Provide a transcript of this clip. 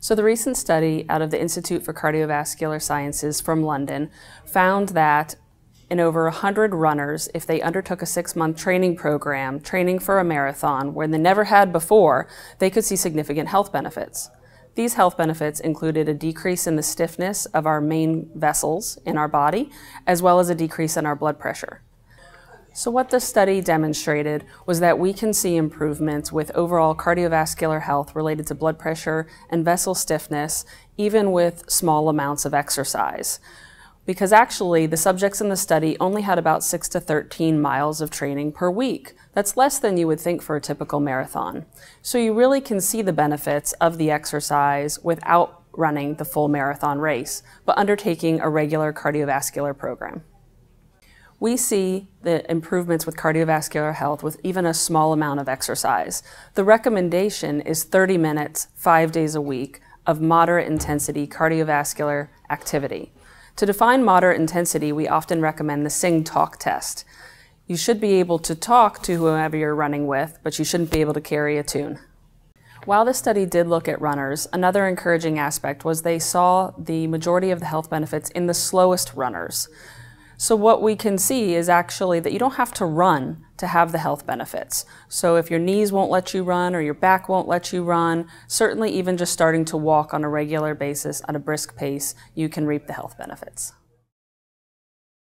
So, the recent study out of the Institute for Cardiovascular Sciences from London found that in over 100 runners, if they undertook a six month training program, training for a marathon, where they never had before, they could see significant health benefits. These health benefits included a decrease in the stiffness of our main vessels in our body, as well as a decrease in our blood pressure. So, what the study demonstrated was that we can see improvements with overall cardiovascular health related to blood pressure and vessel stiffness, even with small amounts of exercise. Because actually, the subjects in the study only had about 6 to 13 miles of training per week. That's less than you would think for a typical marathon. So, you really can see the benefits of the exercise without running the full marathon race, but undertaking a regular cardiovascular program we see the improvements with cardiovascular health with even a small amount of exercise. The recommendation is 30 minutes, five days a week, of moderate intensity cardiovascular activity. To define moderate intensity, we often recommend the sing talk test. You should be able to talk to whoever you're running with, but you shouldn't be able to carry a tune. While this study did look at runners, another encouraging aspect was they saw the majority of the health benefits in the slowest runners. So what we can see is actually that you don't have to run to have the health benefits. So if your knees won't let you run or your back won't let you run, certainly even just starting to walk on a regular basis at a brisk pace, you can reap the health benefits.